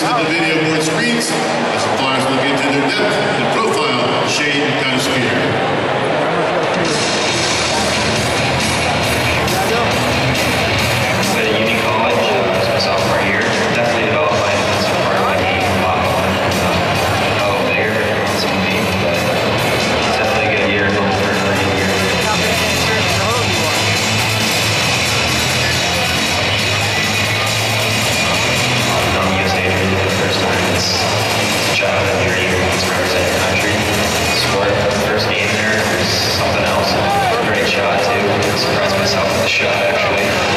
to the video board screens. surprised myself with the shot, actually.